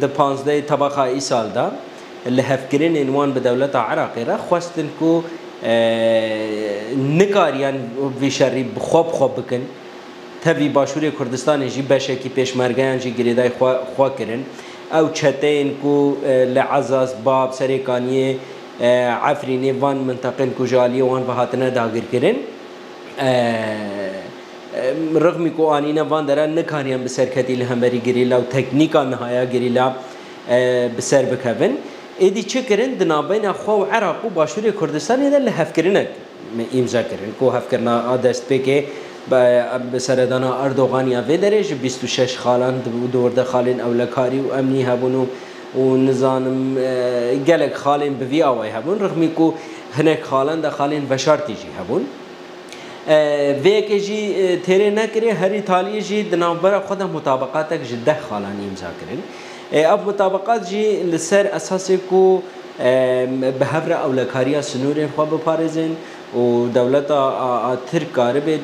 د 15 طبقه ای سال دا لهفکرین عنوان به دولت عراق را خواستن کو نکاریان وی شری خوب خوب بکن تبی باشوری کردستان جی بشه کی پیشمرگیان جی گریدای خوا, خوا کرن او چتین کو لعزاز باب سریکانیه عفرینی وان منطقن کو جالی وان بهاتنه داگر کرن رغمی کو آنینا وان دارن نکاریان به سرکتی لهمبری گریلا و تکنیکا نهایا گریلا به سر بکوین ایدی چه کرن دنابین خواه و عراق و باشوری کردستان ایدن لحف کرنک امضا کرن کو هف کرنا آدست پی که سردانا اردوغان یا وی درش 26 خالان دورده خالین اولکاری و امنی هبونو و نزانم گلک خالین به وی آوای هبون رغمی کو هنک خالان ده خالین وشارتی جی هبون ویکه جی تیره نکره هری تالیه جی دنابرا خود مطابقاتک جده خالان امضا کرن اب مطابقات جی لسر اساس کو به هفر اولکاریا سنور خواب پارزن و دولت ترک کار به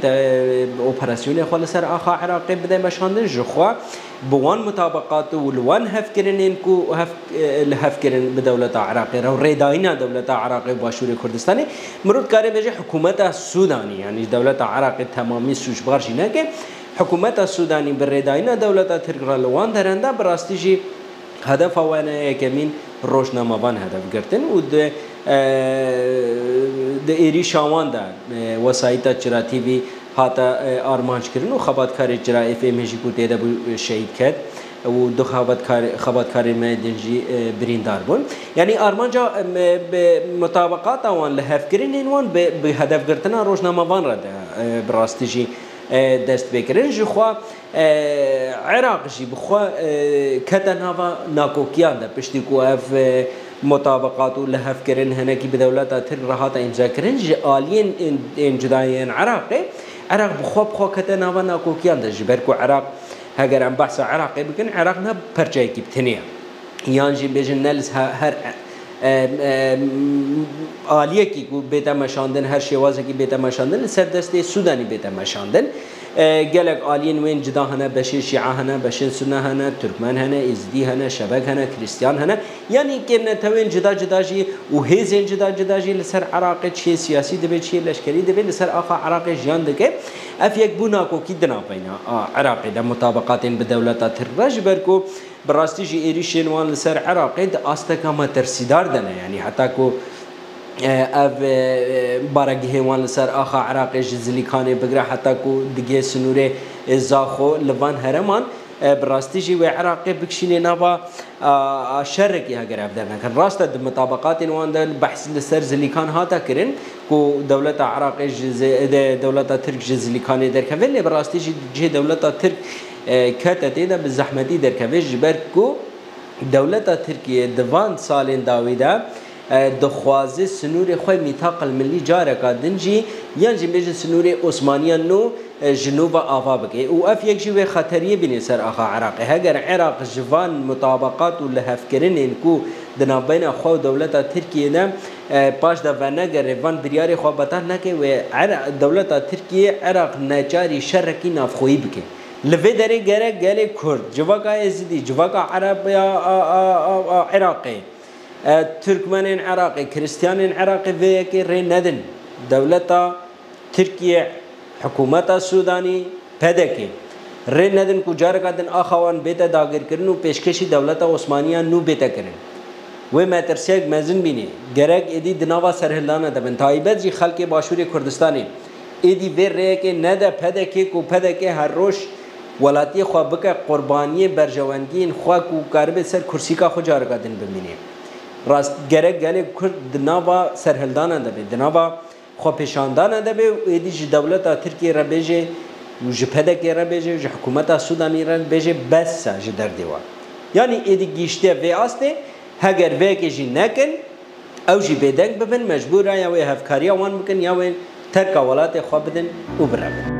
اپراسیون خو سر آخا عراقی بده مشاندن جخوا بوان مطابقات و لوان هف کرنین کو هف اه، هف کرن به دولت عراقی رو ریداینا دولت عراقی باشور کردستانی مرود کار به حکومت سودانی یعنی دولت عراقی تمامی سوش بارشی نکه حکومت سودانی بر ریداینا دولت ترک را لوان درنده براستی هدف وانه کمین روشنامه وان هدف گرتن و ده د ایری شاوان ده وسایت اجراتیوی هاتا آرمانج کردن و خباتکار اجرای اف ام هجی کوتی ده شهید کرد و دو خباتکار خباتکار مدنجی بریندار بون یعنی آرمانجا مطابقات آوان لهف کرن اینوان به هدف گرتن روزنامه وان را ده براستی جی دست بکرن جی خوا عراق جی بخوا کتن هوا ناکوکیان ده پشتی کو اف مطابقات و لحف کرن هنکی بدولت اتر راحت انجا کرن جی آلین انجداین عراقه عراق بخواب خواه کتا نوانا کوکیان ده جبر کو عراق هگر ام بحث عراقی بکن عراق نه پرچای کی بتنیه یان جی بیجن نلز هر آلیه کی بیتا مشاندن هر شوازه کی بیتا مشاندن سر دسته سودانی بیتا مشاندن gelek aliyen wên cida hene beşên şia hene beşên sunne hene Türkmen hene izdi hene şebek hene Kristiyan hene yani kemne tewên cida cida jî û hêzên cida cida jî li ser Iraqê çiye siyasî dibe çiye leşkerî dibe li ser afa Iraqê jiyan dike ev yek bû nakokî dinapeyna Iraqê de mutabaqatên bi dewleta Tirkiye ji ber ku bi rastî jî êrişên wan li ser Iraqê di asteka me tersidar dene yani heta ku اف بارگ هیوان لسر آخا عراق جزلی کانه بگره حتا کو دیگه سنوره زاخو لوان هرمان براستی جی و عراق بکشینه نبا شرک یا گرفت دارن کن راست د مطابقات وان دل بحث لسر زلیکان هاتا کرن کو دولت عراق جز دولت ترک جزلیکان درکه ولی براستی جی دولت ترک کته تیدا به زحمتی درکه جبر کو دولت ترکیه دوان سالین داویده دا دخوازی سنور خوی میثاق الملی جاره کا دنجی یان جی بیج سنور عثمانیان نو جنوب آوا بکی او اف یک جوی خطریه بینی سر آخا عراق هگر عراق جوان مطابقات و لحفکرین انکو دنابین خواه دولت ترکیه نه پاش دا ونگر وان بریار خواه بطه نکه و دولت ترکیه عراق نچاری شرکی نافخوی بکی لوی داره گره گلی کرد جواکا ازدی جواکا عرب عراقی ترکمنین عراقی کریستیانین عراقی وی که ری ندن دولتا ترکیه حکومت سودانی پیدا که ری ندن کجار کدن آخوان بیتا داگر کرن و پیشکشی دولتا عثمانیان نو بیتا کرن وی مترسیگ مزن بینی گرگ ایدی دناوا سرهلانه دبن تایبت جی خلق باشور کردستانی ایدی ویر ری که نده پیدا که کو پیدا که هر روش ولاتی خواه بکه قربانی برجواندین خواه کو کاربه سر کرسی کا خو جارگادن بمینیم rast gerek gelek Kurd di nava serhildanan dibe, di nava xwepêşandanan dibe û êdî ji dewleta Tirkiye re bêje û ji pedekê re bêje ji hikûmeta Sudanî re bêje bes se ji derdê wa. Yanî êdî gîştiye vê astê heger vêkê jî nekin ew jî bêdeng bibin mecbûr ya wê hevkariya wan bikin ya wê terka welatê xwe bidin û birevin.